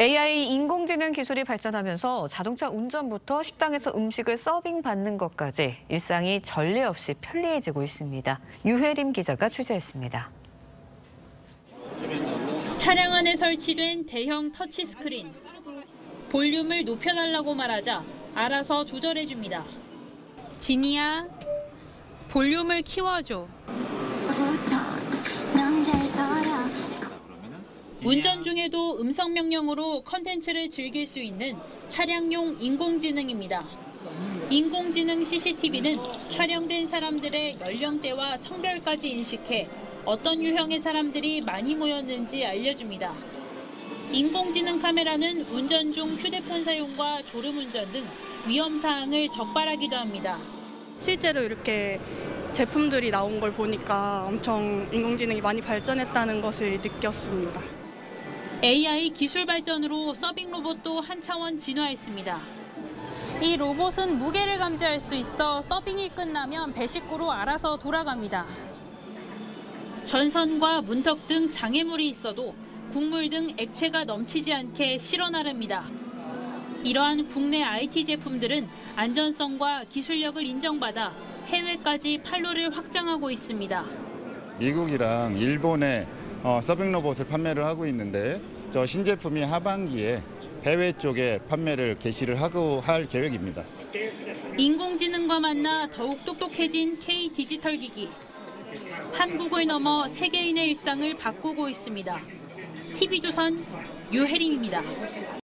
AI 인공지능 기술이 발전하면서 자동차 운전부터 식당에서 음식을 서빙 받는 것까지 일상이 전례 없이 편리해지고 있습니다. 유혜림 기자가 취재했습니다. 차량 안에 설치된 대형 터치 스크린. 볼륨을 높여달라고 말하자 알아서 조절해줍니다. 지니야, 볼륨을 키워줘. 운전 중에도 음성 명령으로 컨텐츠를 즐길 수 있는 차량용 인공지능입니다. 인공지능 CCTV는 촬영된 사람들의 연령대와 성별까지 인식해 어떤 유형의 사람들이 많이 모였는지 알려줍니다. 인공지능 카메라는 운전 중 휴대폰 사용과 졸음운전 등 위험 사항을 적발하기도 합니다. 실제로 이렇게 제품들이 나온 걸 보니까 엄청 인공지능이 많이 발전했다는 것을 느꼈습니다. AI 기술 발전으로 서빙 로봇도 한 차원 진화했습니다. 이 로봇은 무게를 감지할 수 있어 서빙이 끝나면 배 식구로 알아서 돌아갑니다. 전선과 문턱 등 장애물이 있어도 국물 등 액체가 넘치지 않게 실어 나릅니다. 이러한 국내 IT 제품들은 안전성과 기술력을 인정받아 해외까지 판로를 확장하고 있습니다. 미국이랑 일본에 어, 서빙 로봇을 판매를 하고 있는데 저 신제품이 하반기에 해외 쪽에 판매를 개시를 하고 할 계획입니다. 인공지능과 만나 더욱 똑똑해진 K 디지털 기기. 한국을 넘어 세계인의 일상을 바꾸고 있습니다. TV조선 유혜림입니다.